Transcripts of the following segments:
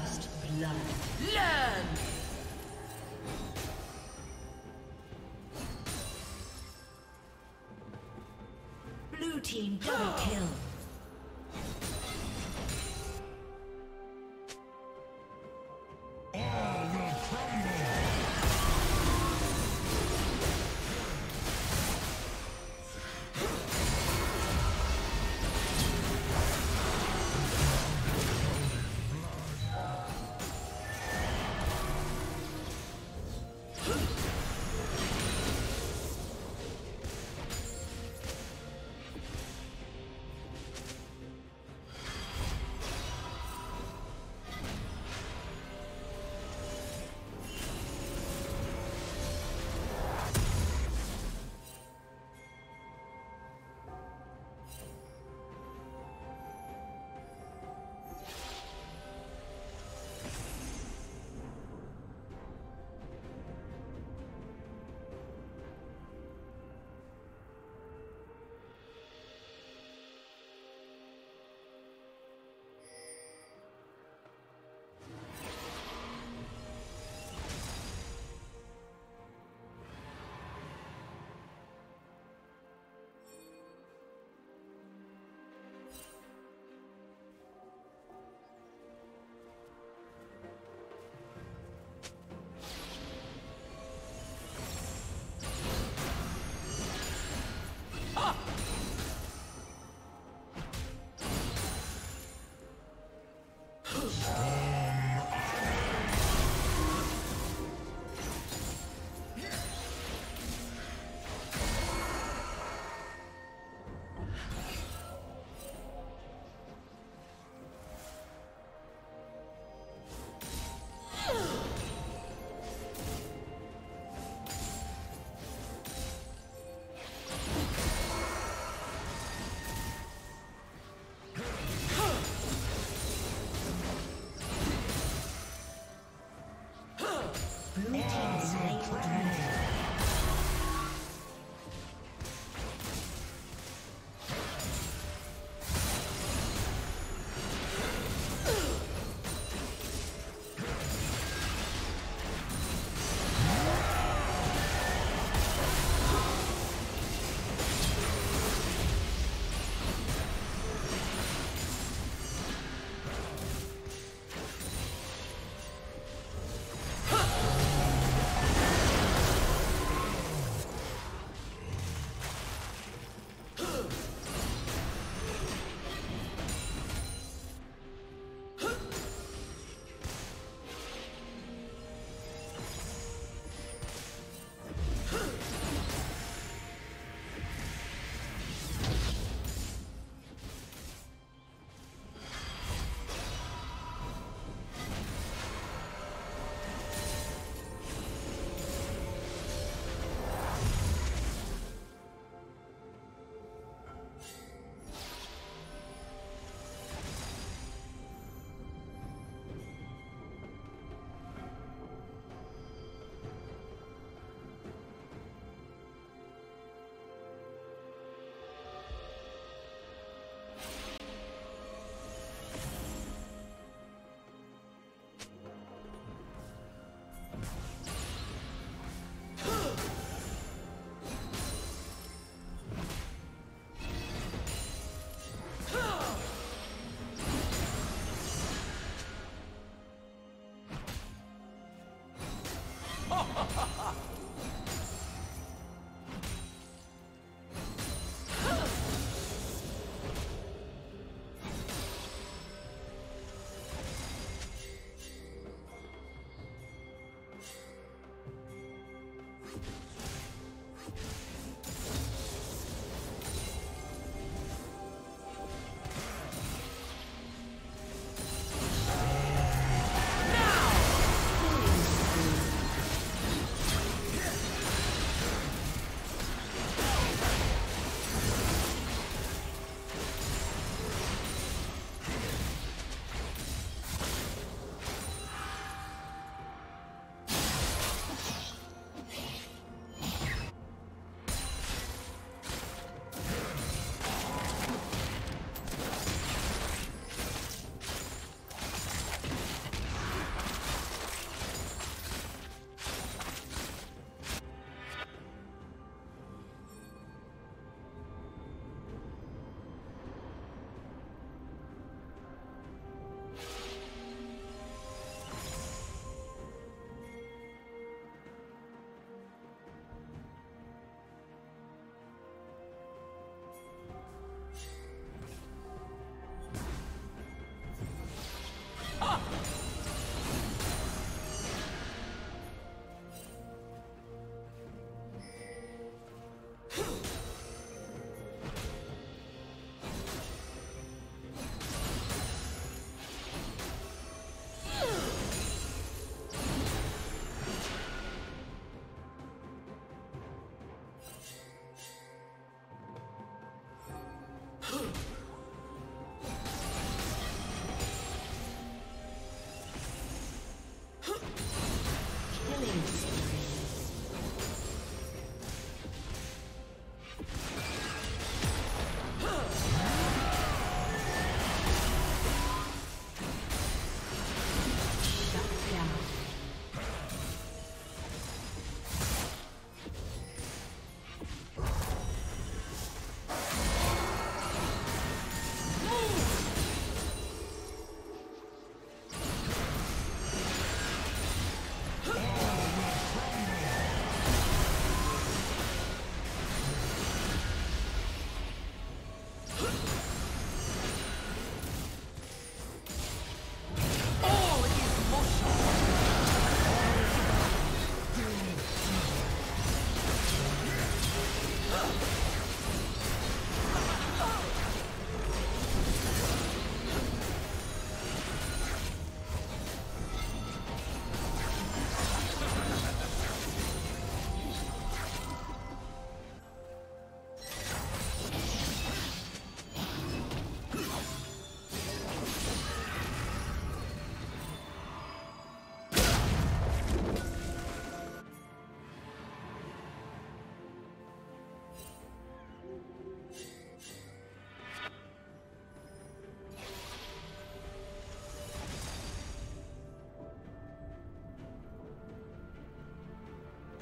First blood. Learn!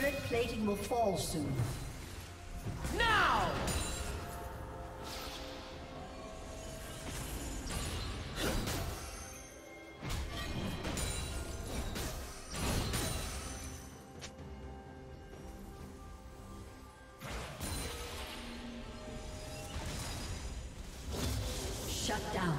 Turret plating will fall soon. Now! Shut down.